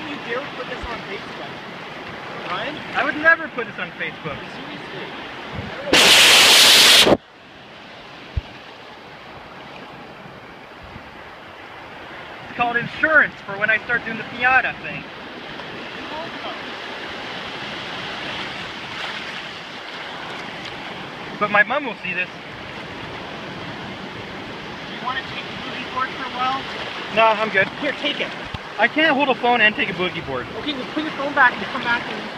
Don't you dare put this on Facebook. Ryan? I would never put this on Facebook. Seriously. It's called insurance for when I start doing the piano thing. But my mom will see this. Do you want to take the movie for a while? No, I'm good. Here, take it. I can't hold a phone and take a boogie board. Okay, well put your phone back and come back and